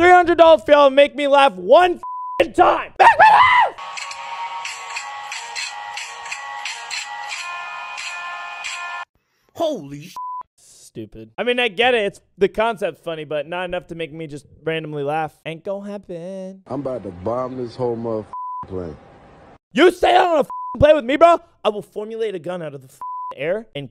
$300 for y'all make me laugh one f***ing time. Back! Holy sh! Stupid. I mean, I get it. It's the concept's funny, but not enough to make me just randomly laugh. Ain't gonna happen. I'm about to bomb this whole motherfucking plane. You stay on a f***ing play with me, bro. I will formulate a gun out of the air and